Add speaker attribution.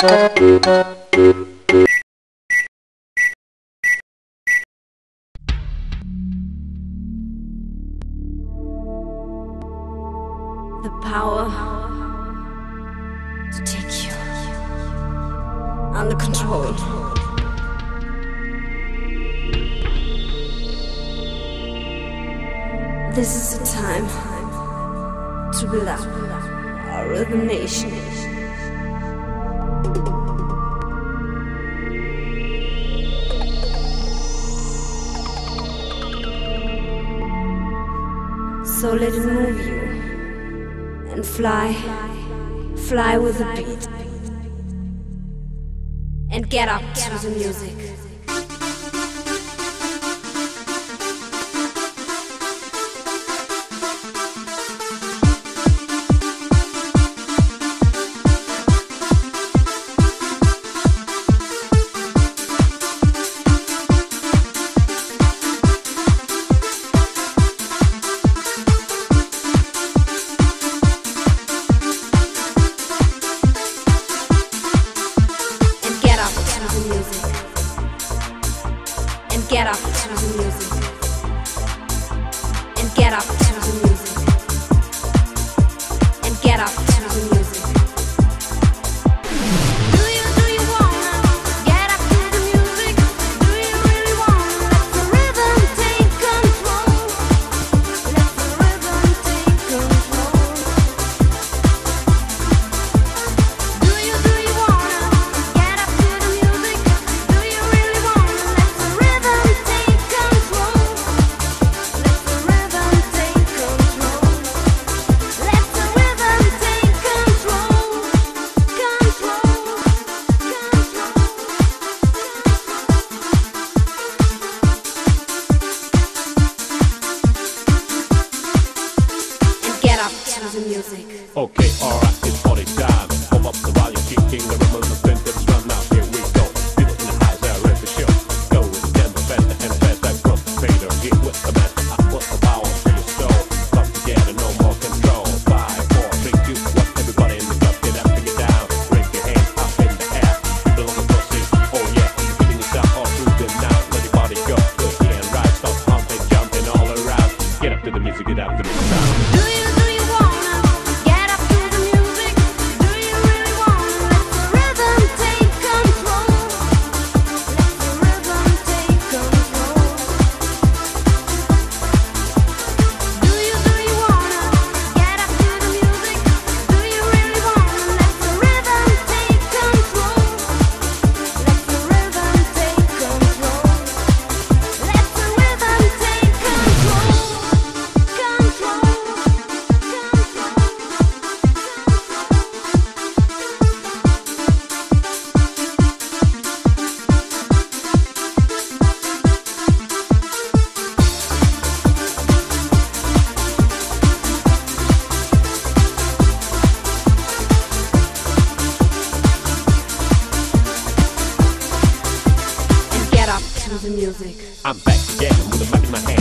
Speaker 1: This is the time to build up our rhythm nation. So let it move you and fly, fly with the beat. And get up to the music. Get up music.
Speaker 2: Okay, alright, it's party time. Pump up the volume, the rhythm, now. Here we go. People in the house are ready to. Go with the better and the the. I put the power your soul. Come together, no more control. Five, four, three, two, one. Everybody get up get down. Your hands up in the air. The oh yeah. Feeling yourself. Let your body go, right. Jumping all around. Get up to the music, get up to the sound.
Speaker 1: to the music. I'm back again with a mic
Speaker 2: in my hand.